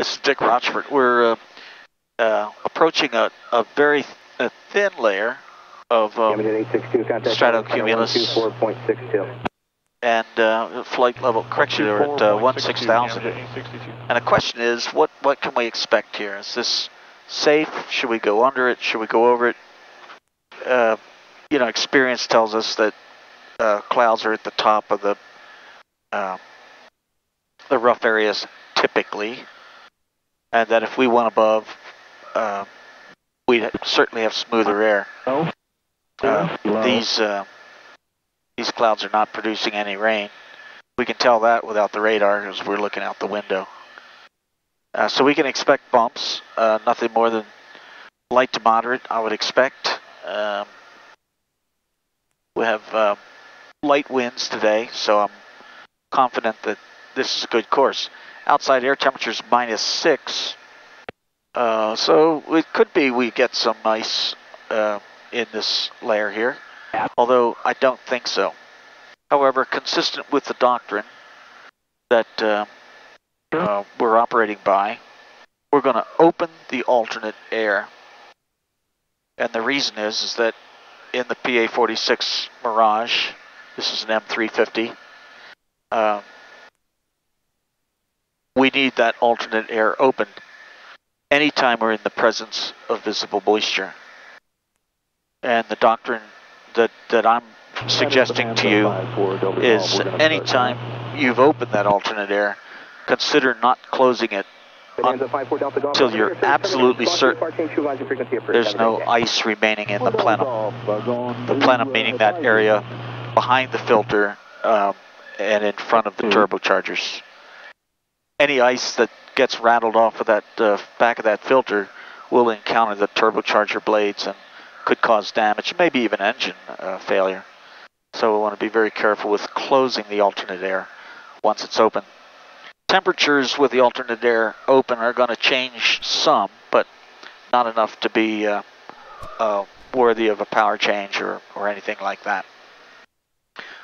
This is Dick Rochfort. We're uh, uh, approaching a, a very th- a thin layer of um, stratocumulus 4.62. and uh, flight level correction we're at uh, 16,000. And the question is, what what can we expect here? Is this safe? Should we go under it? Should we go over it? Uh, you know, experience tells us that uh, clouds are at the top of the uh, the rough areas typically, and that if we went above, uh, we'd certainly have smoother air. Uh, these uh, these clouds are not producing any rain. We can tell that without the radar as we're looking out the window. Uh, so we can expect bumps, uh, nothing more than light to moderate, I would expect. Um, we have uh, light winds today, so I'm confident that this is a good course. Outside air temperature is minus six, uh, so it could be we get some ice uh, in this layer here, although I don't think so. However, consistent with the doctrine that uh, uh, we're operating by, we're going to open the alternate air. And the reason is, is that in the PA-46 Mirage, this is an M350, um, we need that alternate air opened anytime we're in the presence of visible moisture. And the doctrine that, that I'm suggesting to you is anytime you've opened that alternate air, consider not closing it until you're absolutely certain there's no ice remaining in the plenum. The plenum meaning that area behind the filter um, and in front of the turbochargers. Any ice that gets rattled off of that uh, back of that filter will encounter the turbocharger blades and could cause damage, maybe even engine uh, failure. So we want to be very careful with closing the alternate air once it's open. Temperatures with the alternate air open are going to change some, but not enough to be uh, uh, worthy of a power change or, or anything like that.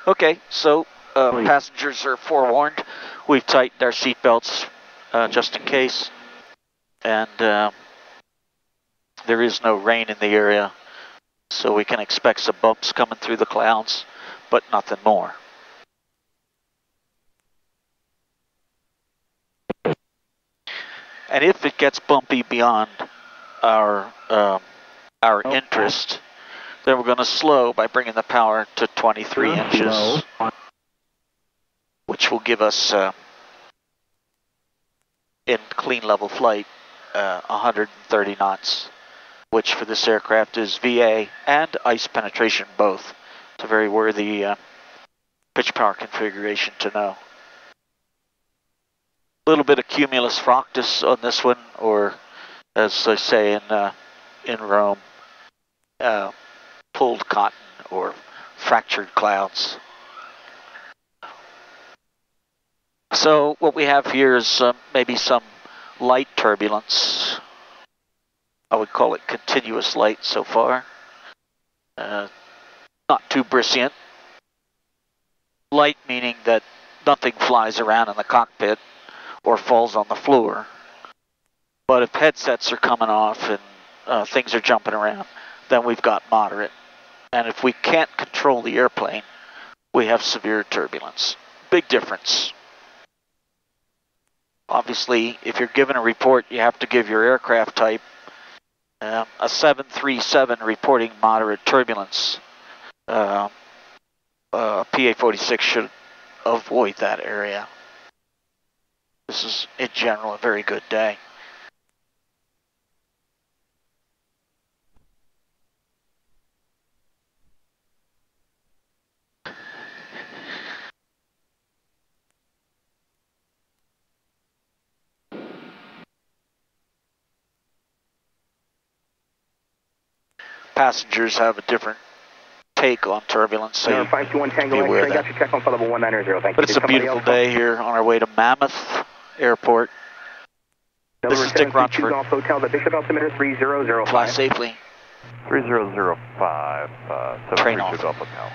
Okay, so uh, passengers are forewarned. We've tightened our seat belts uh, just in case. And uh, there is no rain in the area, so we can expect some bumps coming through the clouds, but nothing more. And if it gets bumpy beyond our um, our interest, then we're going to slow by bringing the power to 23 inches, which will give us, uh, in clean level flight, uh, 130 knots, which for this aircraft is VA and ice penetration both. It's a very worthy uh, pitch power configuration to know. A little bit of cumulus fractus on this one, or as they say in uh, in Rome, uh, pulled cotton or fractured clouds. So what we have here is uh, maybe some light turbulence. I would call it continuous light so far. Uh, not too brisient. Light meaning that nothing flies around in the cockpit or falls on the floor. But if headsets are coming off and uh, things are jumping around, then we've got moderate. And if we can't control the airplane, we have severe turbulence. Big difference. Obviously, if you're given a report, you have to give your aircraft type. Um, a 737 reporting moderate turbulence. Uh, uh, PA-46 should avoid that area. This is, in general, a very good day. Passengers have a different take on turbulence, so No, you 521 Tango, be aware I of got that. your check on flight level 190, thank But you. it's Did a beautiful else- day here on our way to Mammoth Airport. This is Dick 732 Rochfort. Golf Hotel, the Bishop Altimeter 3005. Fly safely. 3005, uh, Train 732 off. Golf Hotel.